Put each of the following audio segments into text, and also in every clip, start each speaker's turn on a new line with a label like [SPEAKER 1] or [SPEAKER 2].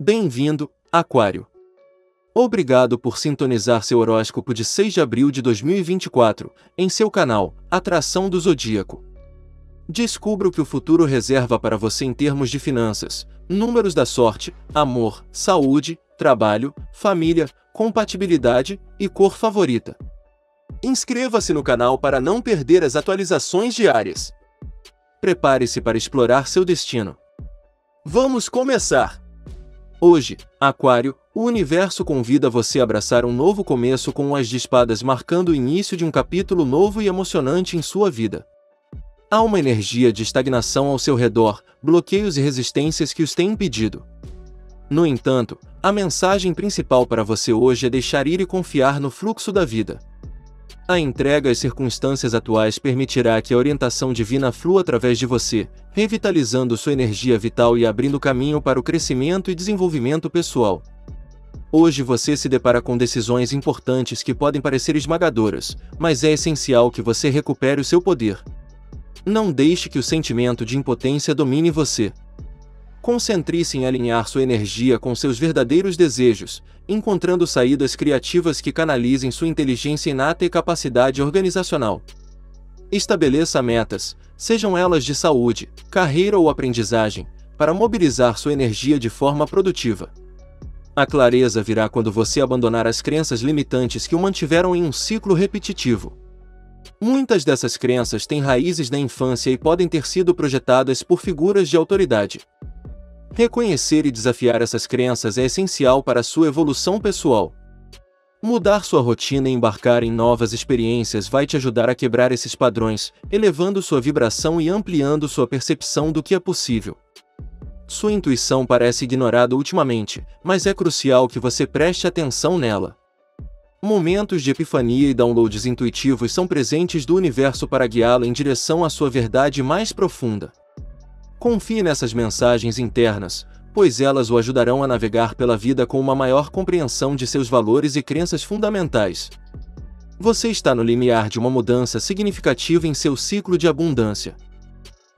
[SPEAKER 1] Bem-vindo, Aquário. Obrigado por sintonizar seu horóscopo de 6 de abril de 2024 em seu canal Atração do Zodíaco. Descubra o que o futuro reserva para você em termos de finanças, números da sorte, amor, saúde, trabalho, família, compatibilidade e cor favorita. Inscreva-se no canal para não perder as atualizações diárias. Prepare-se para explorar seu destino. Vamos começar! Hoje, Aquário, o universo convida você a abraçar um novo começo com as de espadas marcando o início de um capítulo novo e emocionante em sua vida. Há uma energia de estagnação ao seu redor, bloqueios e resistências que os têm impedido. No entanto, a mensagem principal para você hoje é deixar ir e confiar no fluxo da vida. A entrega às circunstâncias atuais permitirá que a orientação divina flua através de você, revitalizando sua energia vital e abrindo caminho para o crescimento e desenvolvimento pessoal. Hoje você se depara com decisões importantes que podem parecer esmagadoras, mas é essencial que você recupere o seu poder. Não deixe que o sentimento de impotência domine você. Concentre-se em alinhar sua energia com seus verdadeiros desejos, encontrando saídas criativas que canalizem sua inteligência inata e capacidade organizacional. Estabeleça metas, sejam elas de saúde, carreira ou aprendizagem, para mobilizar sua energia de forma produtiva. A clareza virá quando você abandonar as crenças limitantes que o mantiveram em um ciclo repetitivo. Muitas dessas crenças têm raízes na infância e podem ter sido projetadas por figuras de autoridade. Reconhecer e desafiar essas crenças é essencial para sua evolução pessoal. Mudar sua rotina e embarcar em novas experiências vai te ajudar a quebrar esses padrões, elevando sua vibração e ampliando sua percepção do que é possível. Sua intuição parece ignorada ultimamente, mas é crucial que você preste atenção nela. Momentos de epifania e downloads intuitivos são presentes do universo para guiá-la em direção à sua verdade mais profunda. Confie nessas mensagens internas, pois elas o ajudarão a navegar pela vida com uma maior compreensão de seus valores e crenças fundamentais. Você está no limiar de uma mudança significativa em seu ciclo de abundância.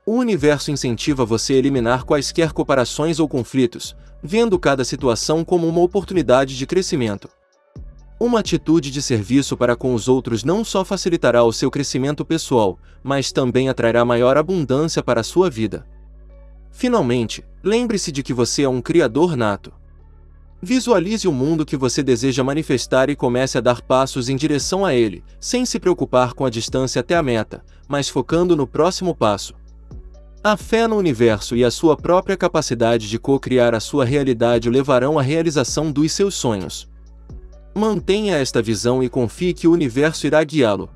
[SPEAKER 1] O universo incentiva você a eliminar quaisquer comparações ou conflitos, vendo cada situação como uma oportunidade de crescimento. Uma atitude de serviço para com os outros não só facilitará o seu crescimento pessoal, mas também atrairá maior abundância para a sua vida. Finalmente, lembre-se de que você é um criador nato. Visualize o mundo que você deseja manifestar e comece a dar passos em direção a ele, sem se preocupar com a distância até a meta, mas focando no próximo passo. A fé no universo e a sua própria capacidade de co-criar a sua realidade o levarão à realização dos seus sonhos. Mantenha esta visão e confie que o universo irá guiá-lo.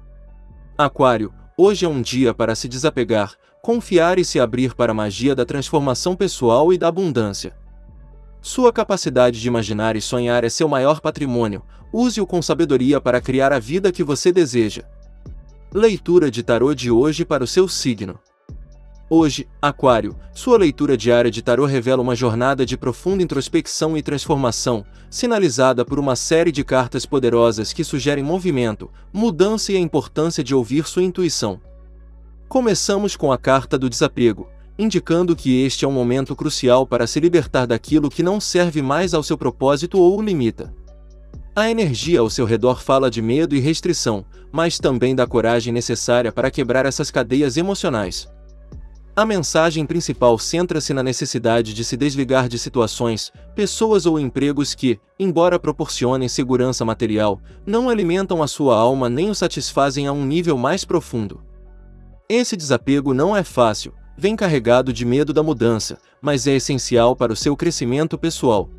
[SPEAKER 1] Aquário, hoje é um dia para se desapegar, confiar e se abrir para a magia da transformação pessoal e da abundância. Sua capacidade de imaginar e sonhar é seu maior patrimônio, use-o com sabedoria para criar a vida que você deseja. Leitura de tarô de hoje para o seu signo. Hoje, Aquário, sua leitura diária de tarô revela uma jornada de profunda introspecção e transformação, sinalizada por uma série de cartas poderosas que sugerem movimento, mudança e a importância de ouvir sua intuição. Começamos com a carta do desapego, indicando que este é um momento crucial para se libertar daquilo que não serve mais ao seu propósito ou o limita. A energia ao seu redor fala de medo e restrição, mas também da coragem necessária para quebrar essas cadeias emocionais. A mensagem principal centra-se na necessidade de se desligar de situações, pessoas ou empregos que, embora proporcionem segurança material, não alimentam a sua alma nem o satisfazem a um nível mais profundo. Esse desapego não é fácil, vem carregado de medo da mudança, mas é essencial para o seu crescimento pessoal.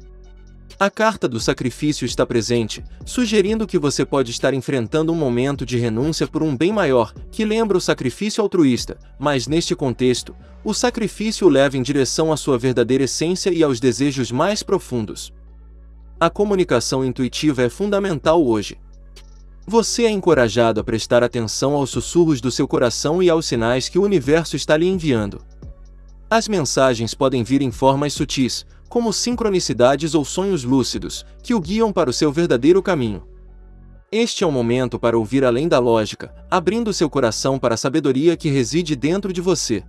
[SPEAKER 1] A carta do sacrifício está presente, sugerindo que você pode estar enfrentando um momento de renúncia por um bem maior, que lembra o sacrifício altruísta, mas neste contexto, o sacrifício o leva em direção à sua verdadeira essência e aos desejos mais profundos. A comunicação intuitiva é fundamental hoje, você é encorajado a prestar atenção aos sussurros do seu coração e aos sinais que o universo está lhe enviando. As mensagens podem vir em formas sutis, como sincronicidades ou sonhos lúcidos, que o guiam para o seu verdadeiro caminho. Este é um momento para ouvir além da lógica, abrindo seu coração para a sabedoria que reside dentro de você.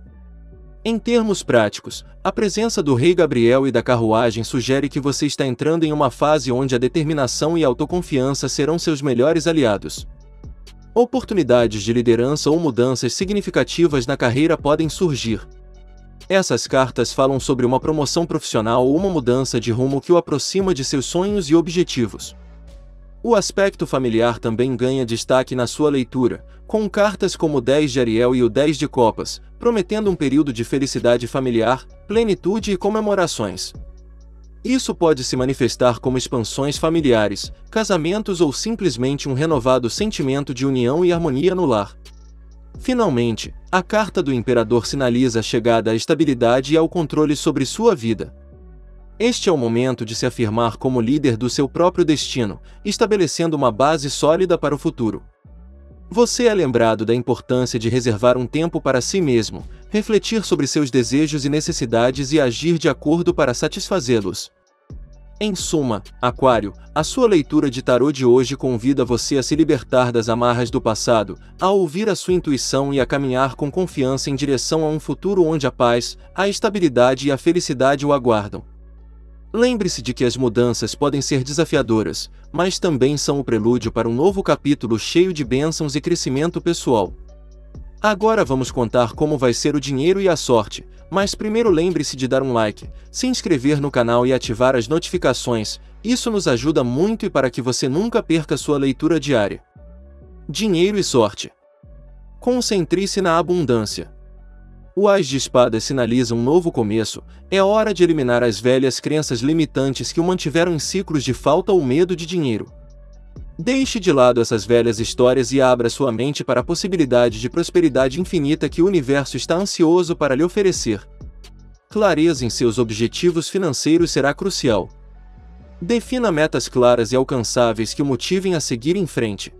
[SPEAKER 1] Em termos práticos, a presença do Rei Gabriel e da carruagem sugere que você está entrando em uma fase onde a determinação e a autoconfiança serão seus melhores aliados. Oportunidades de liderança ou mudanças significativas na carreira podem surgir. Essas cartas falam sobre uma promoção profissional ou uma mudança de rumo que o aproxima de seus sonhos e objetivos. O aspecto familiar também ganha destaque na sua leitura, com cartas como o 10 de Ariel e o 10 de Copas, prometendo um período de felicidade familiar, plenitude e comemorações. Isso pode se manifestar como expansões familiares, casamentos ou simplesmente um renovado sentimento de união e harmonia no lar. Finalmente, a carta do imperador sinaliza a chegada à estabilidade e ao controle sobre sua vida. Este é o momento de se afirmar como líder do seu próprio destino, estabelecendo uma base sólida para o futuro. Você é lembrado da importância de reservar um tempo para si mesmo, refletir sobre seus desejos e necessidades e agir de acordo para satisfazê-los. Em suma, Aquário, a sua leitura de tarô de hoje convida você a se libertar das amarras do passado, a ouvir a sua intuição e a caminhar com confiança em direção a um futuro onde a paz, a estabilidade e a felicidade o aguardam. Lembre-se de que as mudanças podem ser desafiadoras, mas também são o prelúdio para um novo capítulo cheio de bênçãos e crescimento pessoal. Agora vamos contar como vai ser o dinheiro e a sorte, mas primeiro lembre-se de dar um like, se inscrever no canal e ativar as notificações, isso nos ajuda muito e para que você nunca perca sua leitura diária. Dinheiro e sorte. Concentre-se na abundância. O As de Espadas sinaliza um novo começo, é hora de eliminar as velhas crenças limitantes que o mantiveram em ciclos de falta ou medo de dinheiro. Deixe de lado essas velhas histórias e abra sua mente para a possibilidade de prosperidade infinita que o universo está ansioso para lhe oferecer. Clareza em seus objetivos financeiros será crucial. Defina metas claras e alcançáveis que o motivem a seguir em frente.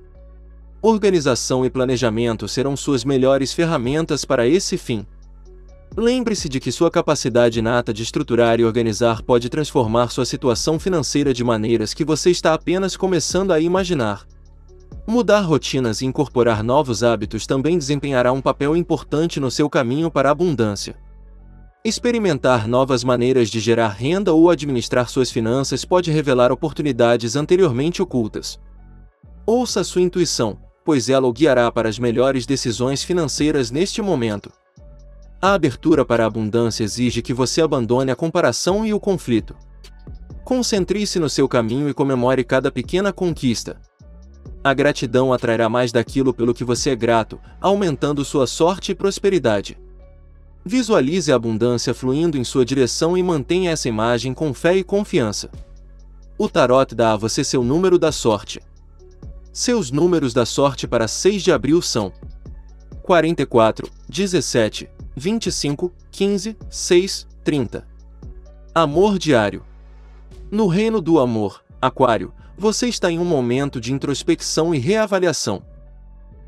[SPEAKER 1] Organização e planejamento serão suas melhores ferramentas para esse fim. Lembre-se de que sua capacidade inata de estruturar e organizar pode transformar sua situação financeira de maneiras que você está apenas começando a imaginar. Mudar rotinas e incorporar novos hábitos também desempenhará um papel importante no seu caminho para a abundância. Experimentar novas maneiras de gerar renda ou administrar suas finanças pode revelar oportunidades anteriormente ocultas. Ouça sua intuição, pois ela o guiará para as melhores decisões financeiras neste momento. A abertura para a abundância exige que você abandone a comparação e o conflito. Concentre-se no seu caminho e comemore cada pequena conquista. A gratidão atrairá mais daquilo pelo que você é grato, aumentando sua sorte e prosperidade. Visualize a abundância fluindo em sua direção e mantenha essa imagem com fé e confiança. O tarot dá a você seu número da sorte. Seus números da sorte para 6 de abril são 44, 17, 25, 15, 6, 30. Amor diário. No reino do amor, Aquário, você está em um momento de introspecção e reavaliação.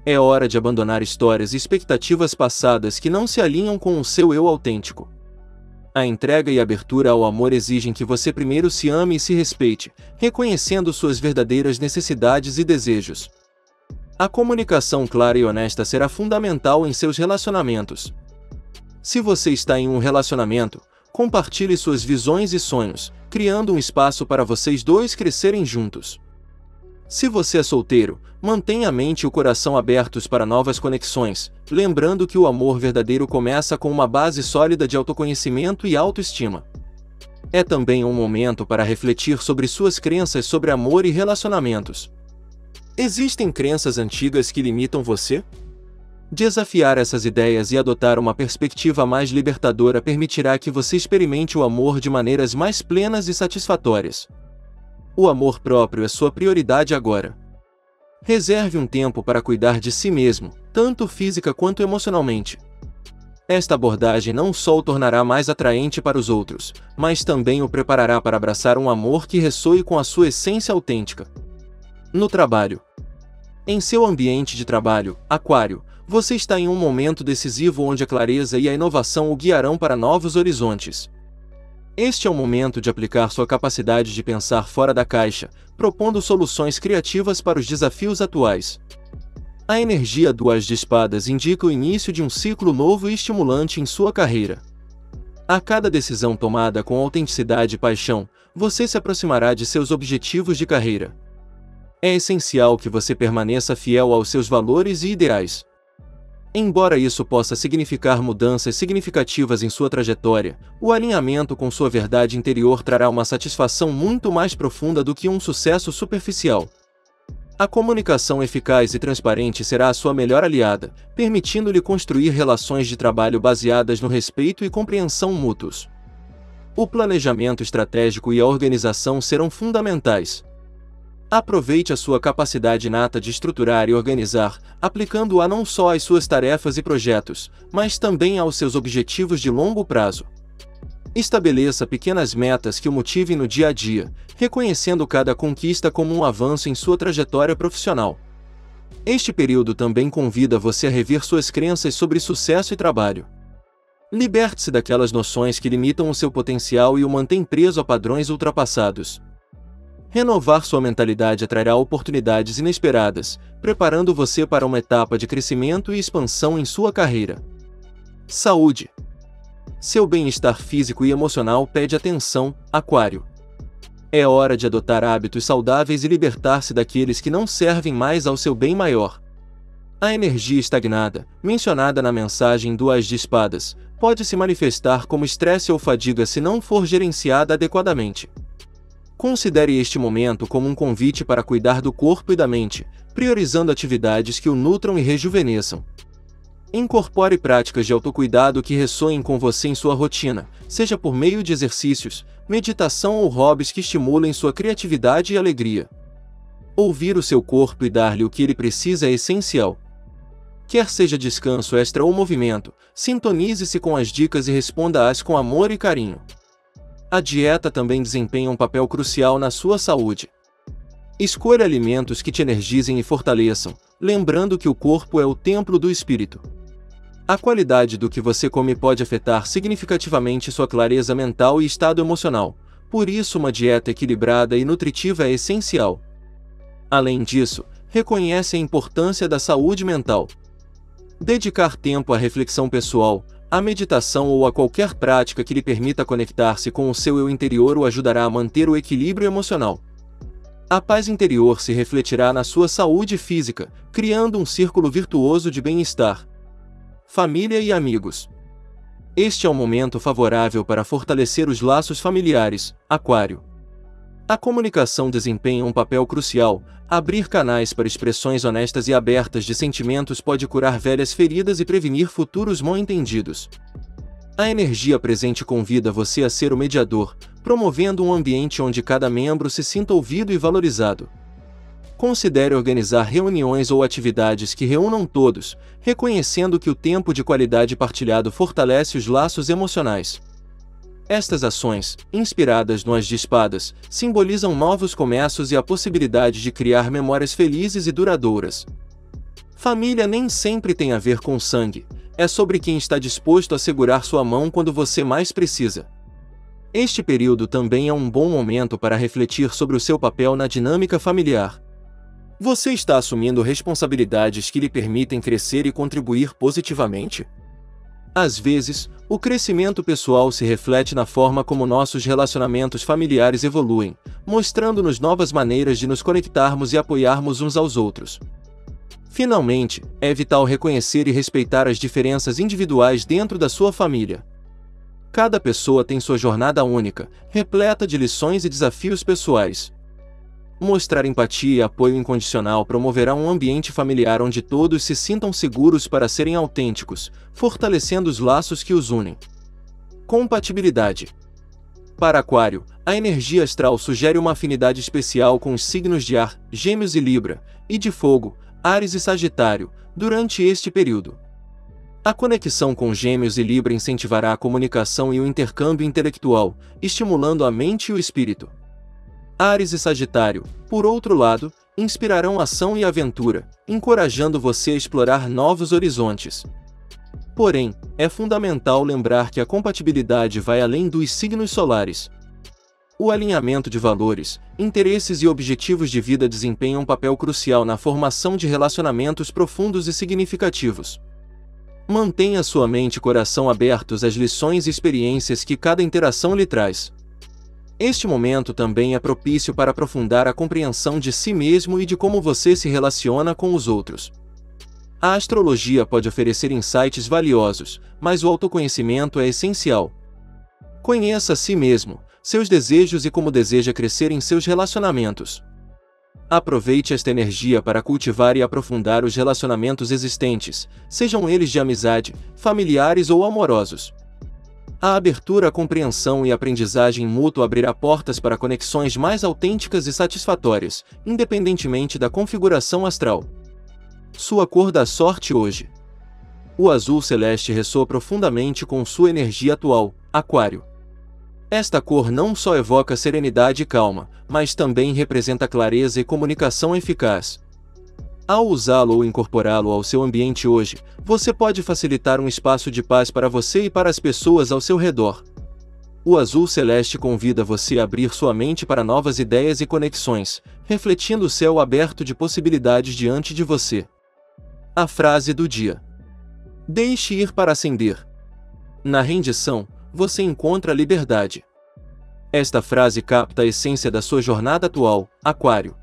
[SPEAKER 1] É hora de abandonar histórias e expectativas passadas que não se alinham com o seu eu autêntico. A entrega e abertura ao amor exigem que você primeiro se ame e se respeite, reconhecendo suas verdadeiras necessidades e desejos. A comunicação clara e honesta será fundamental em seus relacionamentos. Se você está em um relacionamento, compartilhe suas visões e sonhos, criando um espaço para vocês dois crescerem juntos. Se você é solteiro, mantenha a mente e o coração abertos para novas conexões, lembrando que o amor verdadeiro começa com uma base sólida de autoconhecimento e autoestima. É também um momento para refletir sobre suas crenças sobre amor e relacionamentos. Existem crenças antigas que limitam você? Desafiar essas ideias e adotar uma perspectiva mais libertadora permitirá que você experimente o amor de maneiras mais plenas e satisfatórias. O amor próprio é sua prioridade agora. Reserve um tempo para cuidar de si mesmo, tanto física quanto emocionalmente. Esta abordagem não só o tornará mais atraente para os outros, mas também o preparará para abraçar um amor que ressoe com a sua essência autêntica. No trabalho. Em seu ambiente de trabalho, Aquário, você está em um momento decisivo onde a clareza e a inovação o guiarão para novos horizontes. Este é o momento de aplicar sua capacidade de pensar fora da caixa, propondo soluções criativas para os desafios atuais. A energia do As de Espadas indica o início de um ciclo novo e estimulante em sua carreira. A cada decisão tomada com autenticidade e paixão, você se aproximará de seus objetivos de carreira. É essencial que você permaneça fiel aos seus valores e ideais. Embora isso possa significar mudanças significativas em sua trajetória, o alinhamento com sua verdade interior trará uma satisfação muito mais profunda do que um sucesso superficial. A comunicação eficaz e transparente será a sua melhor aliada, permitindo-lhe construir relações de trabalho baseadas no respeito e compreensão mútuos. O planejamento estratégico e a organização serão fundamentais. Aproveite a sua capacidade inata de estruturar e organizar, aplicando-a não só às suas tarefas e projetos, mas também aos seus objetivos de longo prazo. Estabeleça pequenas metas que o motivem no dia a dia, reconhecendo cada conquista como um avanço em sua trajetória profissional. Este período também convida você a rever suas crenças sobre sucesso e trabalho. Liberte-se daquelas noções que limitam o seu potencial e o mantém preso a padrões ultrapassados. Renovar sua mentalidade atrairá oportunidades inesperadas, preparando você para uma etapa de crescimento e expansão em sua carreira. Saúde. Seu bem-estar físico e emocional pede atenção, Aquário. É hora de adotar hábitos saudáveis e libertar-se daqueles que não servem mais ao seu bem maior. A energia estagnada, mencionada na mensagem do As de Espadas, pode se manifestar como estresse ou fadiga se não for gerenciada adequadamente. Considere este momento como um convite para cuidar do corpo e da mente, priorizando atividades que o nutram e rejuvenesçam. Incorpore práticas de autocuidado que ressoem com você em sua rotina, seja por meio de exercícios, meditação ou hobbies que estimulem sua criatividade e alegria. Ouvir o seu corpo e dar-lhe o que ele precisa é essencial. Quer seja descanso extra ou movimento, sintonize-se com as dicas e responda-as com amor e carinho. A dieta também desempenha um papel crucial na sua saúde. Escolha alimentos que te energizem e fortaleçam, lembrando que o corpo é o templo do espírito. A qualidade do que você come pode afetar significativamente sua clareza mental e estado emocional, por isso, uma dieta equilibrada e nutritiva é essencial. Além disso, reconhece a importância da saúde mental. Dedicar tempo à reflexão pessoal, à meditação ou a qualquer prática que lhe permita conectar-se com o seu eu interior o ajudará a manter o equilíbrio emocional. A paz interior se refletirá na sua saúde física, criando um círculo virtuoso de bem-estar, família e amigos. Este é o momento favorável para fortalecer os laços familiares, Aquário. A comunicação desempenha um papel crucial. Abrir canais para expressões honestas e abertas de sentimentos pode curar velhas feridas e prevenir futuros mal-entendidos. A energia presente convida você a ser o mediador, promovendo um ambiente onde cada membro se sinta ouvido e valorizado. Considere organizar reuniões ou atividades que reúnam todos, reconhecendo que o tempo de qualidade partilhado fortalece os laços emocionais. Estas ações, inspiradas no As de Espadas, simbolizam novos começos e a possibilidade de criar memórias felizes e duradouras. Família nem sempre tem a ver com sangue, é sobre quem está disposto a segurar sua mão quando você mais precisa. Este período também é um bom momento para refletir sobre o seu papel na dinâmica familiar. Você está assumindo responsabilidades que lhe permitem crescer e contribuir positivamente? Às vezes, o crescimento pessoal se reflete na forma como nossos relacionamentos familiares evoluem, mostrando-nos novas maneiras de nos conectarmos e apoiarmos uns aos outros. Finalmente, é vital reconhecer e respeitar as diferenças individuais dentro da sua família. Cada pessoa tem sua jornada única, repleta de lições e desafios pessoais. Mostrar empatia e apoio incondicional promoverá um ambiente familiar onde todos se sintam seguros para serem autênticos, fortalecendo os laços que os unem. Compatibilidade. Para Aquário, a energia astral sugere uma afinidade especial com os signos de ar, Gêmeos e Libra, e de fogo, Ares e Sagitário, durante este período. A conexão com Gêmeos e Libra incentivará a comunicação e o intercâmbio intelectual, estimulando a mente e o espírito. Ares e Sagitário, por outro lado, inspirarão ação e aventura, encorajando você a explorar novos horizontes. Porém, é fundamental lembrar que a compatibilidade vai além dos signos solares. O alinhamento de valores, interesses e objetivos de vida desempenha um papel crucial na formação de relacionamentos profundos e significativos. Mantenha sua mente e coração abertos às lições e experiências que cada interação lhe traz. Este momento também é propício para aprofundar a compreensão de si mesmo e de como você se relaciona com os outros. A astrologia pode oferecer insights valiosos, mas o autoconhecimento é essencial. Conheça a si mesmo, seus desejos e como deseja crescer em seus relacionamentos. Aproveite esta energia para cultivar e aprofundar os relacionamentos existentes, sejam eles de amizade, familiares ou amorosos. A abertura à compreensão e aprendizagem mútua abrirá portas para conexões mais autênticas e satisfatórias, independentemente da configuração astral. Sua cor da sorte hoje. O azul celeste ressoa profundamente com sua energia atual, Aquário. Esta cor não só evoca serenidade e calma, mas também representa clareza e comunicação eficaz. Ao usá-lo ou incorporá-lo ao seu ambiente hoje, você pode facilitar um espaço de paz para você e para as pessoas ao seu redor. O azul celeste convida você a abrir sua mente para novas ideias e conexões, refletindo o céu aberto de possibilidades diante de você. A frase do dia: Deixe ir para acender. Na rendição, você encontra liberdade. Esta frase capta a essência da sua jornada atual, Aquário.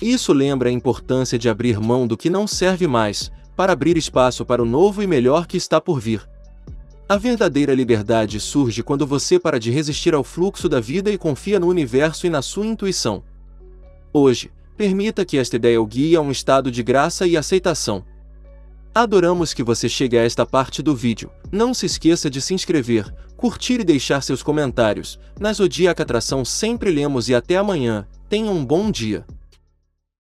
[SPEAKER 1] Isso lembra a importância de abrir mão do que não serve mais, para abrir espaço para o novo e melhor que está por vir. A verdadeira liberdade surge quando você para de resistir ao fluxo da vida e confia no universo e na sua intuição. Hoje, permita que esta ideia o guie a um estado de graça e aceitação. Adoramos que você chegue a esta parte do vídeo. Não se esqueça de se inscrever, curtir e deixar seus comentários. Na Zodíaca Atração sempre lemos e até amanhã. Tenha um bom dia.